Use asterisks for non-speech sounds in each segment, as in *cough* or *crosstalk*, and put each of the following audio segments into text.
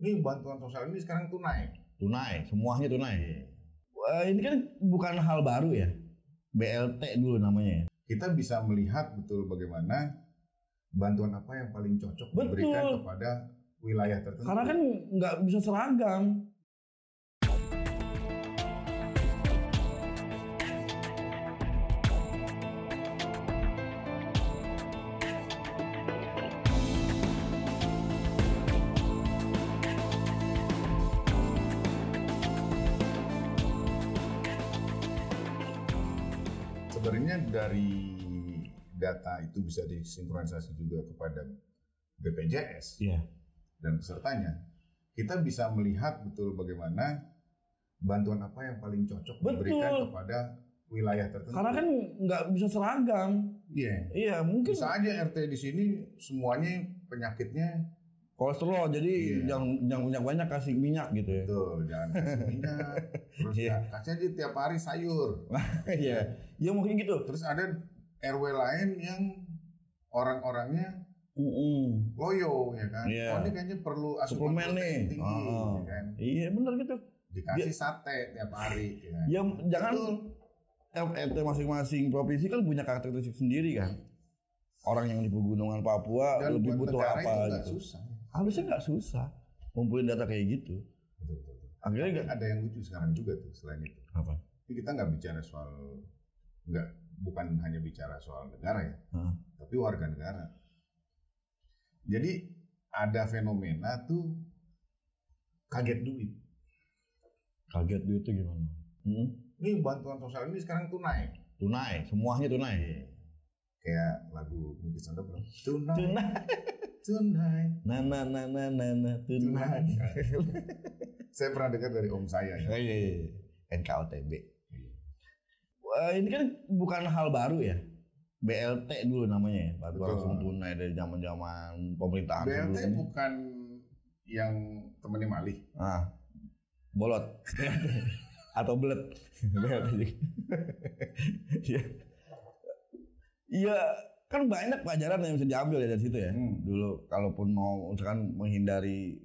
Ini bantuan sosial ini sekarang tunai. Tunai, semuanya tunai. Eh, ini kan bukan hal baru ya. BLT dulu namanya ya. Kita bisa melihat betul bagaimana bantuan apa yang paling cocok Betul. diberikan kepada wilayah tertentu. Karena kan nggak bisa seragam. Data itu bisa disinkronisasi juga kepada BPJS Iya. dan pesertanya. Kita bisa melihat betul bagaimana bantuan apa yang paling cocok Betul. diberikan kepada wilayah tertentu. Karena kan nggak bisa seragam. Iya. Iya, mungkin Bisa aja RT di sini semuanya penyakitnya kolesterol jadi jangan jangan banyak banyak kasih minyak gitu ya. tuh jangan kasih minyak, *laughs* terus Iya. kasih aja tiap hari sayur. *laughs* Iya. Ya mungkin gitu. Terus ada RW lain yang orang-orangnya Mm-mm. loyo ya kan. Iya. Oh ini kayaknya perlu asupan Suplemen protein nih. tinggi Oh. ya kan. Iya benar gitu. Dikasih sate tiap hari ya kan. Ya jangan. RT masing-masing provinsi kan punya karakteristik sendiri kan. Orang yang di pegunungan Papua Dan lebih butuh apa gitu. susah. Harusnya nggak susah ngumpulin data kayak gitu. Betul, betul, betul. Akhirnya nggak ada yang lucu sekarang juga tuh selain itu. apa? Ini kita nggak bicara soal nggak bukan hanya bicara soal negara ya, Hah? tapi warga negara. Jadi ada fenomena tuh kaget duit. Kaget duit itu gimana? Hmm? Ini bantuan sosial ini sekarang tunai. Tunai, semuanya tunai. Kayak lagu Mungkin Sanda belum? Tunai, Tunai. tunai, Nah, nah, nah, nah, nah, nah, tunai. Saya pernah dengar dari om saya ya. Oh, iya, iya. NKOTB. Eh, ini kan bukan hal baru ya. BLT dulu namanya ya, bantuan langsung tunai dari zaman-zaman pemerintahan BLT sebelumnya. bukan yang temennya malih. Ah, bolot *laughs* atau belet BLT juga. *laughs* Iya. Iya, kan banyak pelajaran yang bisa diambil ya dari situ ya. Hmm. Dulu kalaupun mau misalkan menghindari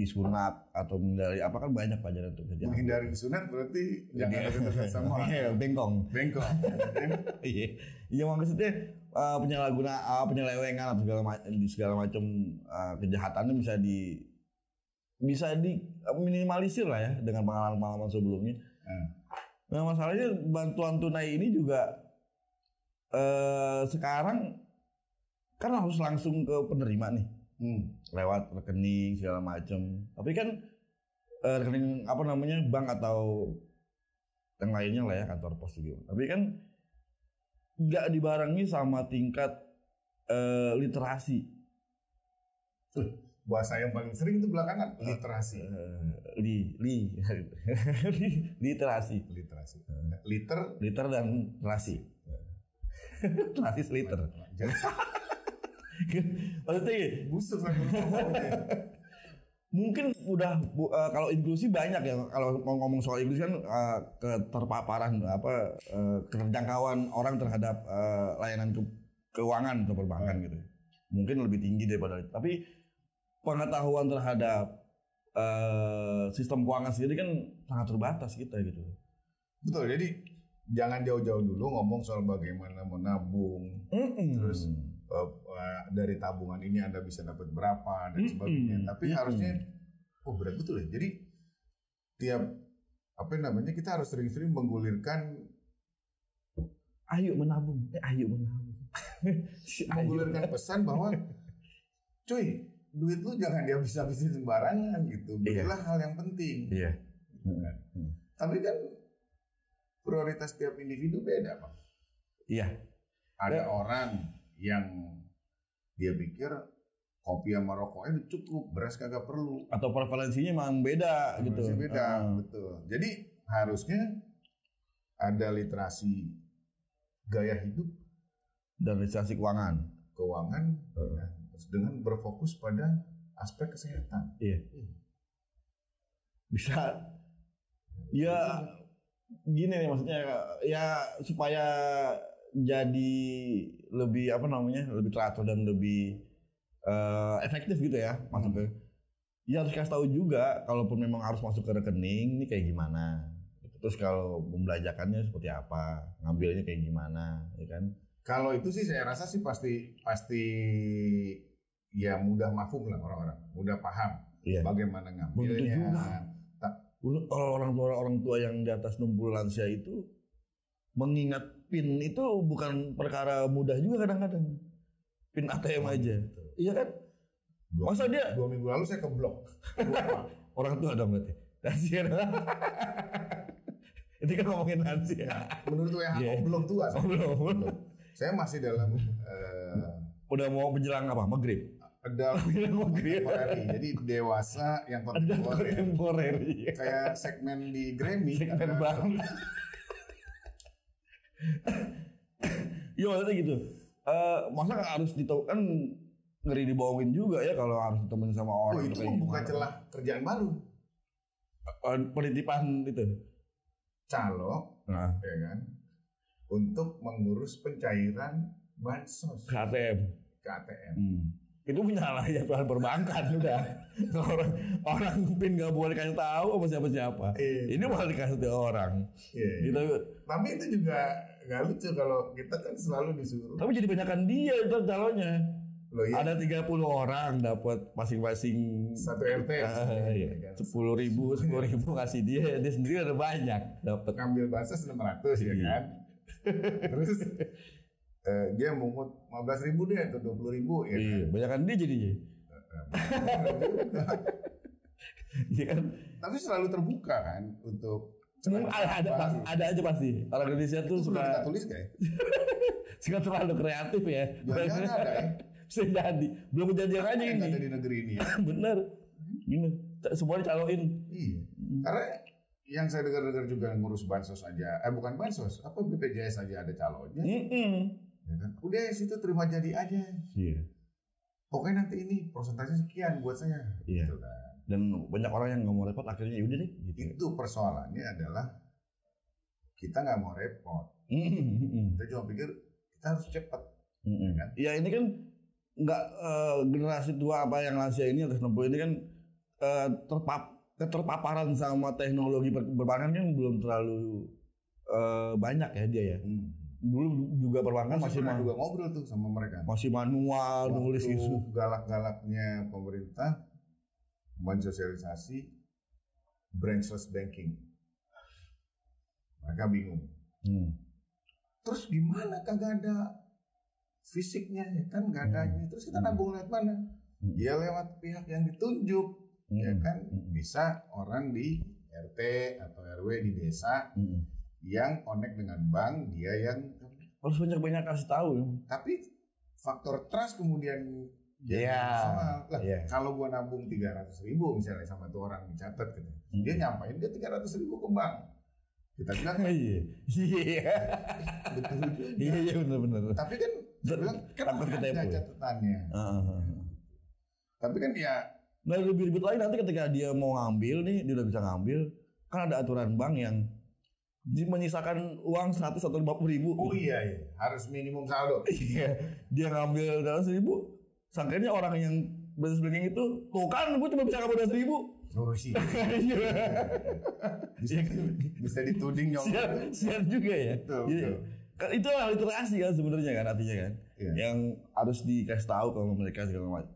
disunat atau menghindari apa kan banyak pelajaran bisa diambil. Menghindari sunat berarti jangan dekat-dekat sama *laughs* Iya, bengkong. bengkok. *laughs* Iya, iya maksudnya uh, penyalahguna, uh, penyelewengan atau segala ma- di segala macam uh, kejahatannya bisa di bisa di uh, minimalisir lah ya dengan pengalaman-pengalaman sebelumnya. Nah, Nah masalahnya bantuan tunai ini juga eh sekarang kan harus langsung ke penerima nih hmm. lewat rekening segala macam. Tapi kan eh, rekening apa namanya bank atau yang lainnya lah ya kantor pos juga. Tapi kan nggak dibarengi sama tingkat eh, literasi. Tuh, *laughs* bahasa yang paling sering itu belakangan literasi. Eh, li, *laughs* li, literasi. Literasi. Liter Liter dan terasi. terasi *laughs* liter. *laughs* Maksudnya gini, busuk ngomongnya. mungkin udah bu- eh, kalau inklusi banyak ya kalau mau ngomong soal inklusi kan eh, keterpaparan apa eh, keterjangkauan orang terhadap eh, layanan ke- keuangan atau perbankan gitu mungkin lebih tinggi daripada itu tapi pengetahuan terhadap eh, sistem keuangan sendiri kan sangat terbatas kita gitu Betul. Jadi jangan jauh-jauh dulu ngomong soal bagaimana menabung. Mm-mm. Terus eh, dari tabungan ini Anda bisa dapat berapa dan sebagainya. Tapi Mm-mm. harusnya oh berat betul ya. Jadi tiap apa namanya kita harus sering-sering menggulirkan ayo menabung eh, ayo menabung *laughs* menggulirkan pesan bahwa cuy duit lu jangan dihabis-habisin sembarangan gitu. Iya. Belilah hal yang penting. iya Kan? Tapi kan prioritas tiap individu beda, Pak. iya Ada Ya. orang yang dia pikir kopi sama rokoknya udah cukup, beras kagak perlu. atau prevalensinya memang beda gitu Masih beda, Ah. betul. Jadi harusnya ada literasi gaya hidup, dan literasi keuangan keuangan, ya, terus dengan berfokus pada aspek kesehatan. Iya. Bisa ya gini nih maksudnya ya supaya jadi lebih apa namanya lebih teratur dan lebih eh, efektif gitu ya maksudnya. Ya harus kasih tahu juga kalaupun memang harus masuk ke rekening ini kayak gimana? Terus kalau membelanjakannya seperti apa? Ngambilnya kayak gimana? Ya kan? Kalau itu sih saya rasa sih pasti pasti ya mudah mafhum lah orang-orang, mudah paham iya. bagaimana Begitu ngambilnya. juga. Dulu kalau orang tua orang tua yang di atas 60 lansia itu mengingat pin itu bukan perkara mudah juga kadang-kadang pin ATM aja iya kan Dua, Masa dia- dua minggu lalu saya keblok. *laughs* Orang tua dong berarti lansia *laughs* ini kan ngomongin lansia Menurut WHO Iya. belum tua. oh, belum Belum. Saya masih dalam eh, udah mau menjelang apa maghrib kontemporary. *laughs* Jadi dewasa yang ada kontemporer. kontemporer iya. Kayak segmen di Grammy. segmen ada- Iya maksudnya gitu. Eh masa harus ditahu kan ngeri dibohongin juga ya kalau harus ditemenin sama Oh orang. itu kayak membuka gimana. celah kerjaan baru. Eh, penitipan itu. Calo, Nah, ya kan, untuk mengurus pencairan bansos KTM. ke ATM. Hmm. Itu punya lah ya Tuhan perbankan *laughs* udah. orang orang pin nggak boleh kasih tahu sama siapa siapa. Iya. Ini malah dikasih tahu orang. Iya. Gitu. Tapi itu juga nggak lucu kalau kita kan selalu disuruh. Tapi jadi banyakan dia itu calonnya. Loh ya, Ada 30 orang dapat masing-masing satu RT. Iya. ya kan. sepuluh ribu, sepuluh ribu kasih dia, dia sendiri ada banyak dapat. ngambil bansos 600 ya Iya. kan. *laughs* Terus eh, dia mungut 15 ribu deh atau 20 ribu ya Iya, banyakan dia jadinya. kan. *laughs* Iya kan? Tapi selalu terbuka kan untuk Ada, ada, pasti, ada aja pasti. Orang Indonesia tuh sudah kita suka tulis gak ya? *laughs* suka terlalu kreatif ya. Jangan-jangan ada ya? *laughs* Bisa jadi. Belum kejadian aja ini. ada di negeri ini ya. *laughs* Bener. Gini, semua dicaloin. Iya. Karena yang saya dengar-dengar juga ngurus bansos aja, eh bukan bansos, apa BPJS aja ada calonnya, Mm-mm. ya kan? Udah situ terima jadi aja. Iya. Pokoknya nanti ini persentase sekian buat saya. Iya. Gitu kan. Dan banyak orang yang nggak mau repot akhirnya ya udah deh. Gitu. Itu persoalannya adalah kita nggak mau repot. Mm-mm. Kita cuma pikir kita harus cepat. Mm-mm. kan? Ya ini kan nggak eh, generasi tua apa yang lansia ini atas 60 ini kan eh, terpap keterpaparan sama teknologi per- perbankan kan belum terlalu eh, banyak ya dia ya. Dulu juga perbankan Masih masih juga ngobrol tuh sama mereka. masih manual nulis gitu. galak-galaknya pemerintah mensosialisasi branchless banking. Mereka bingung. Hmm. Terus gimana kagak ada fisiknya ya kan nggak adanya. Terus kita Hmm. nabung lewat mana? Hmm. Ya lewat pihak yang ditunjuk, ya Hmm. kan? Hmm. Bisa orang di RT atau RW di desa Hmm. yang connect dengan bank, dia yang Harus banyak-banyak kasih tahu. tapi faktor trust kemudian Iya. Lah, Iya. kalau gua nabung 300 ribu misalnya sama tuh orang dicatat gitu. Hmm. Dia nyampain dia 300 ribu ke bank. Kita bilang Iya. Iya. betul. Iya iya benar-benar. Tapi kan bilang kan ada catatannya. Heeh. Tapi kan ya Nah lebih ribet lagi nanti ketika dia mau ngambil nih, dia udah bisa ngambil, kan ada aturan bank yang menyisakan uang 100 atau 50 ribu. oh iya iya harus minimum saldo. Iya, dia ngambil dalam seribu, sangkanya orang yang business banking itu, tuh kan gue cuma bisa ngambil dalam seribu. Oh sih. *laughs* Iya. Bisa, bisa dituding nyong. sian, sian juga ya. Betul, Iya. betul. Kan itu lah literasi kan sebenarnya kan artinya kan. Iya. Yang harus dikasih tahu ke mereka segala macam.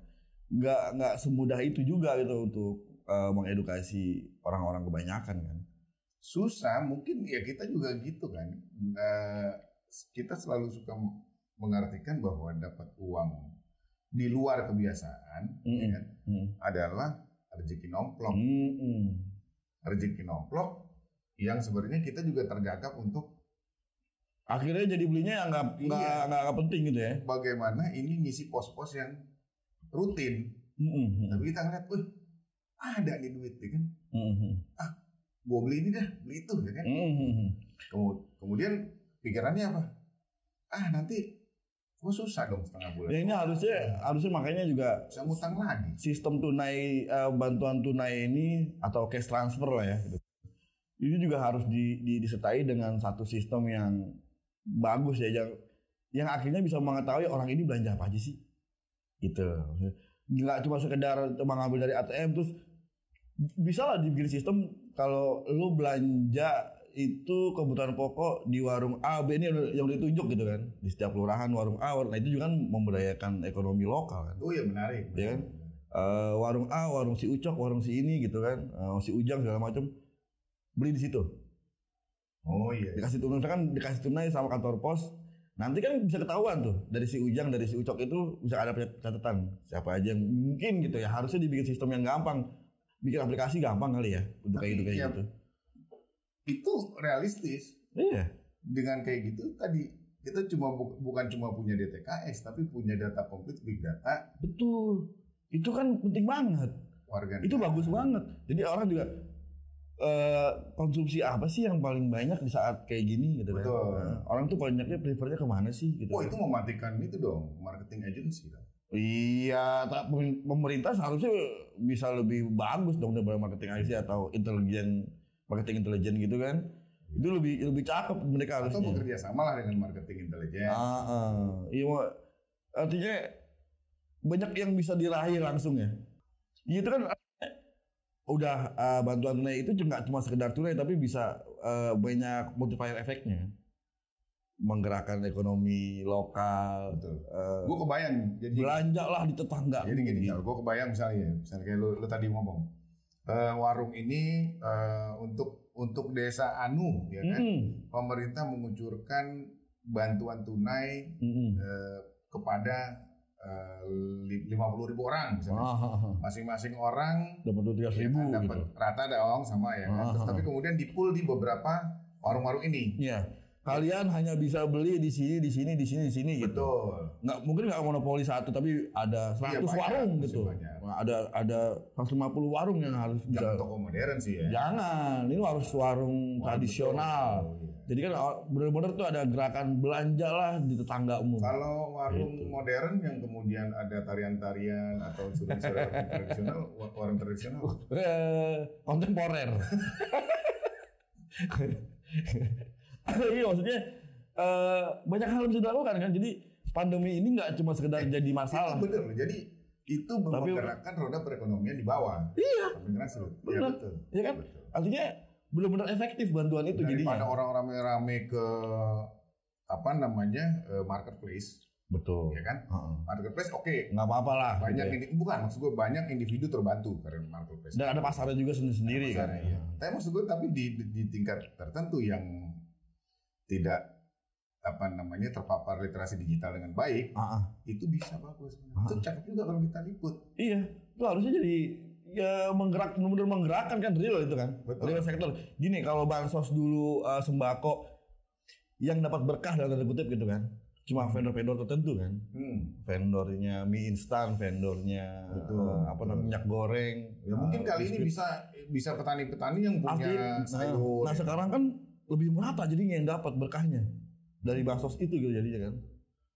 Nggak nggak semudah itu juga gitu untuk eh, mengedukasi orang-orang kebanyakan kan. susah mungkin ya kita juga gitu kan Eh, kita selalu suka mengartikan bahwa dapat uang di luar kebiasaan Mm-mm. ya kan, Hmm. adalah rezeki nomplok Hmm. rezeki nomplok yang sebenarnya kita juga tergagap untuk Akhirnya jadi belinya yang nggak Iya. nggak penting gitu ya. bagaimana ini ngisi pos-pos yang rutin Hmm. tapi kita ngeliat wih ada nih duit ya kan Hmm. gua beli ini dah beli itu ya kan Hmm. Kemu- kemudian pikirannya apa ah nanti gua susah dong setengah bulan Ya ini harusnya harusnya makanya juga bisa ngutang lagi sistem tunai eh, bantuan tunai ini atau cash transfer lah ya. gitu. Ini juga harus di, di- disertai dengan satu sistem yang bagus ya yang yang akhirnya bisa mengetahui orang ini belanja apa aja sih. Gitu. nggak cuma sekedar cuma ngambil dari ATM terus bisa lah dibikin sistem kalau lu belanja itu kebutuhan pokok di warung A B ini yang ditunjuk gitu kan. Di setiap kelurahan warung A warung nah itu juga kan memberdayakan ekonomi lokal kan. Oh iya menarik. Iya kan? Eh, warung A warung si Ucok warung si ini gitu kan. Eh, si Ujang segala macam beli di situ. Oh iya. dikasih tunai kan dikasih tunai sama kantor pos. Nanti kan bisa ketahuan tuh dari si Ujang dari si Ucok itu bisa ada catatan. Siapa aja yang mungkin gitu ya harusnya dibikin sistem yang gampang. Bikin aplikasi gampang kali ya untuk kayak gitu kayak ya- gitu Itu realistis. iya Dengan kayak gitu tadi kita cuma bu- bukan cuma punya DTKS tapi punya data komplit big data betul itu kan penting banget warga itu bagus banget jadi orang juga eh, konsumsi apa sih yang paling banyak di saat kayak gini gitu kan Betul. Nah, orang tuh banyaknya prefernya ke mana sih gitu Oh kan. itu mematikan itu dong marketing agency dong. Iya, pemerintah seharusnya bisa lebih bagus dong daripada marketing agency atau intelijen marketing intelijen gitu kan. Itu lebih lebih cakep mereka Atau harusnya. bekerja sama lah dengan marketing intelijen. Ah, ah. iya, artinya banyak yang bisa diraih langsung ya. Itu kan udah eh, bantuan tunai itu juga cuma sekedar tunai tapi bisa eh, banyak multiplier efeknya. Menggerakkan ekonomi lokal, Betul. eh, Gue kebayang jadi belanja lah di tetangga. jadi gini kalau gue kebayang misalnya misalnya kayak lu, lu tadi ngomong eh, warung ini eh, untuk untuk desa Anu ya kan Mm-mm. pemerintah mengucurkan bantuan tunai Mm-mm. eh, kepada lima puluh ribu orang Ah, masing-masing orang dapat dua tiga ya ribu kan, dapat gitu. rata dong sama ya kan Ah, Terus tapi kemudian dipul di beberapa warung-warung ini Iya. Kalian hanya bisa beli di sini, di sini, di sini, di sini gitu. betul Nggak mungkin nggak monopoli satu, tapi ada 100 Iya, banyak, warung gitu. banyak. Ada ada 150 warung yang harus bisa. jangan toko modern sih ya Jangan, ini harus warung tradisional. Betul, iya. Jadi kan benar-benar tuh ada gerakan belanja lah di tetanggamu. Kalau warung Gitu. modern yang kemudian ada tarian-tarian atau unsur-unsur *laughs* tradisional, wa- warung tradisional. Eh, kontemporer. *laughs* Iya maksudnya eh, banyak hal yang bisa dilakukan kan. Jadi pandemi ini nggak cuma sekedar jadi masalah. Itu loh. Jadi itu menggerakkan roda perekonomian di bawah. Iya, Sampai grassroots. Ya Benar. betul. ya kan. Betul. Artinya benar-benar efektif bantuan itu Daripada jadinya. orang rame-rame ke apa namanya eh, marketplace, Betul. ya kan? Heeh. Marketplace oke, Nggak apa-apa lah. banyak gitu ya. ini bukan maksud gue banyak individu terbantu karena marketplace. Dan ada pasarnya juga sendiri-sendiri kan. Iya. Tapi maksud gue tapi di, di, di tingkat tertentu yang tidak apa namanya terpapar literasi digital dengan baik Ah, ah. itu bisa bagus. Ah. Itu cakep juga kalau kita liput. Iya, itu harusnya jadi ya menggerak benar-benar menggerakkan kan real itu kan. Betul. Real sektor. Gini kalau bansos dulu eh, sembako yang dapat berkah dalam tanda kutip gitu kan. Cuma vendor-vendor tertentu kan. Hmm. Vendornya mie instan, vendornya Betul, eh, apa namanya minyak goreng. Ya mungkin eh, kali ini biskuit. bisa bisa petani-petani yang punya Akhir- sayur. Nah, nah sekarang kan lebih merata jadinya yang dapat berkahnya dari bansos itu gitu jadinya kan.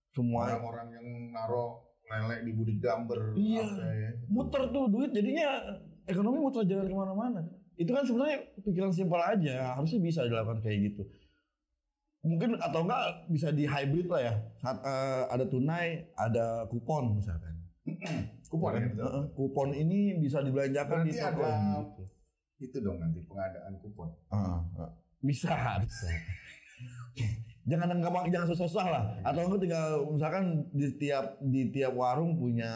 Semua orang-orang yang naro lele di budik gamber Iya. ya. muter tuh duit jadinya ekonomi muter jalan ke mana-mana itu kan sebenarnya pikiran simpel aja harusnya bisa dilakukan kayak gitu mungkin atau enggak bisa di hybrid lah ya saat eh, ada tunai ada kupon misalkan *clears throat* Kupon ya betul. Heeh, kupon ini bisa dibelanjakan di toko ada- gitu. Itu dong nanti pengadaan kupon. Heeh, heeh. bisa bisa *laughs* jangan gampang jangan susah-susah lah atau enggak tinggal misalkan di tiap di tiap warung punya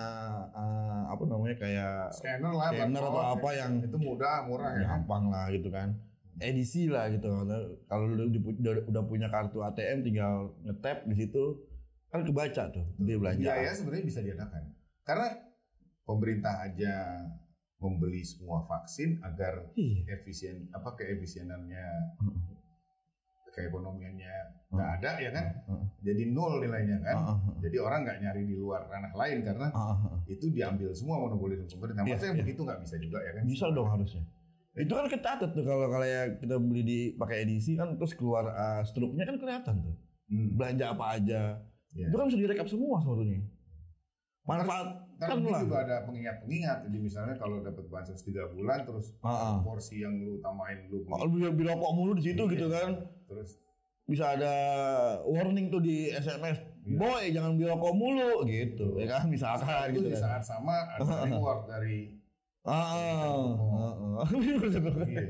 eh, apa namanya kayak Scanner lah, scanner atau apa yang itu mudah, murah ya. kan? gampang lah gitu kan edisi lah gitu kalau lu udah, udah punya kartu ATM tinggal ngetap di situ kan kebaca tuh dia belanja Biaya sebenarnya bisa diadakan. Karena pemerintah aja membeli semua vaksin agar Iya. efisien apa keefisienannya. Keekonomiannya nggak ada ya kan? Heeh. jadi nol nilainya kan? Jadi orang nggak nyari di luar ranah lain karena itu diambil semua monopoli pemerintah Iya, maksudnya iya. begitu nggak bisa juga ya kan? Bisa dong harusnya. Itu kan kecatat tuh kalau kalau ya kita beli di pakai edisi kan terus keluar uh, struknya kan kelihatan tuh. Hmm. belanja apa aja. Iya. itu kan bisa direkap semua sebetulnya. Manfaat kan lah juga ada pengingat-pengingat jadi misalnya kalau dapat bansos tiga bulan terus Heeh. porsi yang lu utamain lu beli kalau bisa beli rokok mulu di situ gitu kan terus bisa ada warning tuh di SMS Iya. boy jangan beli rokok mulu gitu ya kan misalkan itu gitu di kan saat sama ada reward dari ah.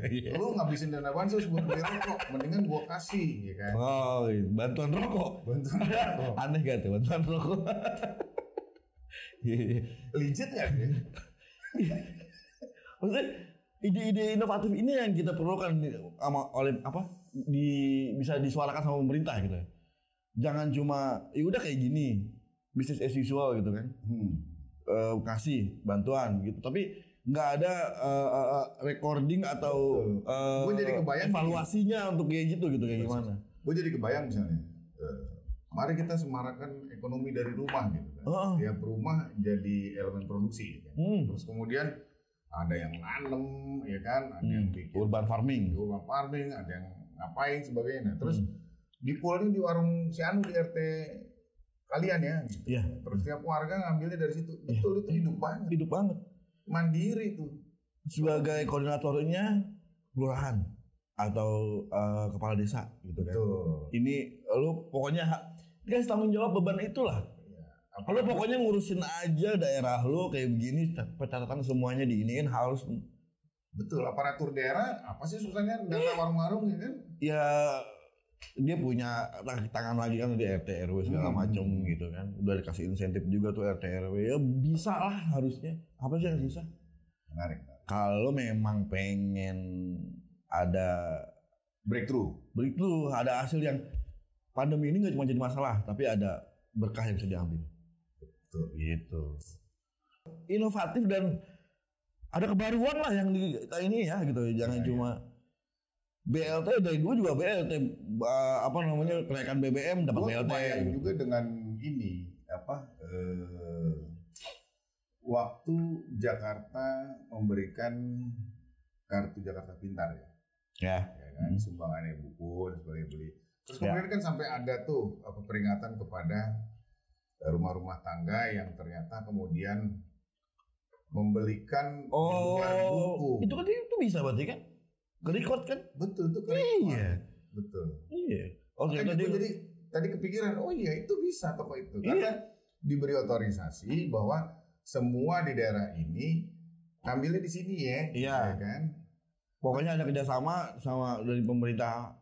Iya. Lu ngabisin dana bansos buat beli rokok, mendingan gua kasih, ya kan? oh iya. bantuan rokok Bantuan rokok. *laughs* aneh gak tuh bantuan rokok Iya. *laughs* Legit nggak ya? *laughs* Maksudnya ide-ide inovatif ini yang kita perlukan sama oleh apa di bisa disuarakan sama pemerintah gitu. Jangan cuma ya udah kayak gini bisnis as usual gitu kan. Hmm. Eh, kasih bantuan gitu. Tapi nggak ada eh, eh, recording atau Gua jadi kebayang evaluasinya untuk kayak gitu gitu kayak gimana. Gue jadi kebayang misalnya, mari kita semarakan ekonomi dari rumah gitu kan. Oh. Tiap rumah jadi elemen produksi, ya kan? Hmm. Terus kemudian ada yang nanem, ya kan? Ada yang Hmm. bikin Urban farming. urban farming, ada yang ngapain sebagainya. Nah, Terus Hmm. di di warung si Anu di RT kalian ya. Gitu. Iya. Terus tiap warga ngambilnya dari situ. Betul itu hidup banget. Hidup banget. Mandiri tuh. Sebagai koordinatornya kelurahan atau eh, kepala desa gitu kan. Betul. ini lu pokoknya guys tanggung jawab beban itulah lu Apalagi- pokoknya ngurusin aja daerah lu kayak begini catatan semuanya diiniin harus Betul, aparatur daerah apa sih susahnya data warung-warung ya kan? ya dia punya tang- tangan lagi kan di RT RW segala Hmm. macem gitu kan udah dikasih insentif juga tuh RT RW ya bisa lah harusnya apa sih yang susah Menarik. kalau memang pengen ada Breakthrough. breakthrough ada hasil yang pandemi ini nggak cuma jadi masalah tapi ada berkah yang bisa diambil Betul. gitu inovatif dan ada kebaruan lah yang di ini ya gitu jangan Iya, cuma BLT dari gue juga BLT apa namanya kenaikan BBM dapat BLT gitu. juga dengan ini apa eh, waktu Jakarta memberikan kartu Jakarta Pintar ya, ya ya kan Hmm. sumbangannya buku dan sebagainya beli. Terus Ya. kemudian kan sampai ada tuh apa peringatan kepada eh, rumah-rumah tangga yang ternyata kemudian membelikan oh buku. itu kan itu bisa berarti kan record kan betul itu kan iya betul. iya oh ternyata dia gue jadi tadi kepikiran, oh iya itu bisa toko itu. Iya. Karena diberi otorisasi bahwa semua di daerah ini ambilnya di sini ya, Iya. ya kan? Pokoknya ada kerjasama sama dari pemerintah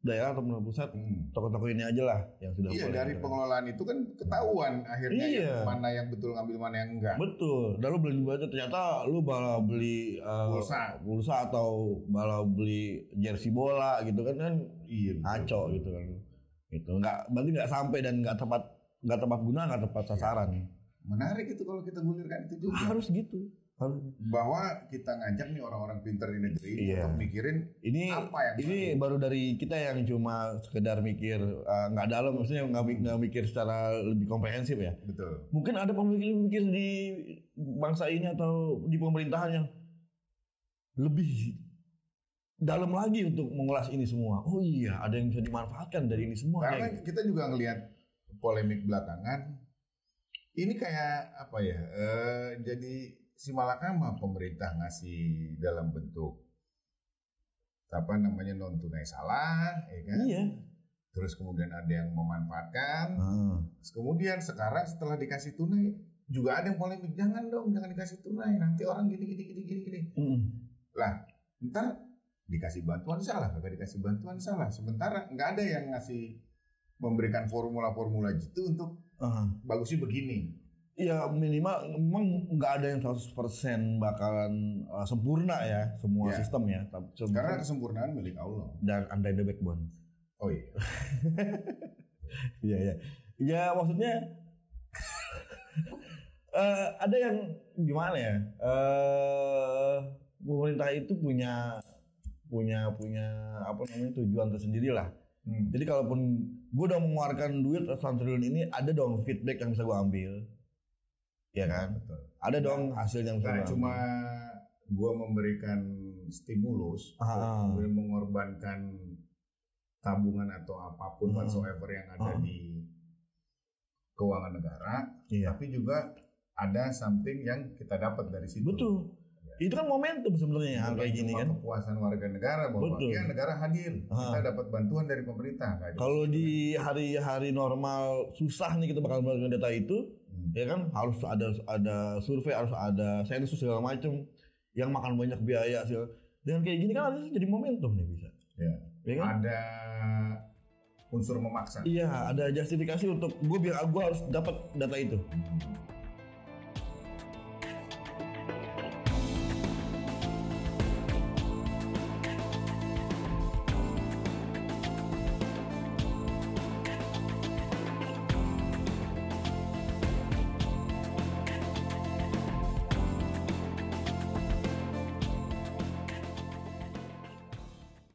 daerah atau pemerintah pusat Hmm. toko-toko ini aja lah yang sudah Iya dari gitu. pengelolaan itu kan ketahuan akhirnya Iya. yang mana yang betul ngambil mana yang enggak. Betul. Dan lu beli baju ternyata lu bala beli uh, Pulsa. pulsa atau bala beli jersey bola gitu kan kan Iya. ngaco gitu kan. Gitu. Enggak berarti nggak sampai dan nggak tepat nggak tepat guna nggak tepat sasaran. Menarik itu kalau kita gulirkan itu juga. Harus gitu. Bahwa kita ngajak nih orang-orang pintar di negeri Iya. untuk mikirin Ini apa yang ini baru dari kita yang cuma sekedar mikir uh, nggak dalam maksudnya nggak nggak mikir secara lebih komprehensif ya. betul. Mungkin ada pemikir-pemikir di bangsa ini atau di pemerintahan yang lebih dalam lagi untuk mengulas ini semua. Oh iya, ada yang bisa dimanfaatkan dari ini semua. Karena Kayak- kita juga ngelihat polemik belakangan, ini kayak apa ya? eh, jadi si malakama pemerintah ngasih dalam bentuk apa namanya non tunai salah, ya kan? Iya. Terus kemudian ada yang memanfaatkan. Ah. Terus kemudian sekarang setelah dikasih tunai juga ada yang polemik jangan dong jangan dikasih tunai nanti orang gini gini gini gini gini Mm. lah ntar dikasih bantuan salah kagak dikasih bantuan salah sementara nggak ada yang ngasih memberikan formula-formula gitu untuk Ah. bagusnya begini Ya minimal memang nggak ada yang 100% bakalan uh, sempurna ya semua Ya. sistem ya. Tapi sem- karena kesempurnaan milik Allah dan under the backbone. oh iya *laughs* Iya iya. Ya maksudnya *laughs* eh ada yang gimana ya? Eh pemerintah itu punya punya punya apa namanya tujuan tersendiri lah. Hmm. Jadi kalaupun gue udah mengeluarkan duit ratusan triliun ini, ada dong feedback yang bisa gue ambil, ya kan? betul Ada dong hasil yang Nah, gua cuma gua memberikan stimulus Ah. kemudian mengorbankan tabungan atau apa pun Hmm. whatsoever yang ada Ah. di keuangan negara Iya. tapi juga ada something yang kita dapat dari situ Betul. Itu kan momentum sebenarnya hal kayak gini kan. kepuasan warga negara bahwa Betul. ya negara hadir, Ah. kita dapat bantuan dari pemerintah. Ada. Kalau di hari-hari normal susah nih kita bakal mendapatkan data itu, Hmm. ya kan harus ada ada survei, harus ada sensus segala macam yang makan banyak biaya segala. Dengan kayak gini kan harusnya jadi momentum nih bisa. Ya. Ya kan? ada unsur memaksa. Iya, ada justifikasi untuk gue biar gue harus dapat data itu. Hmm.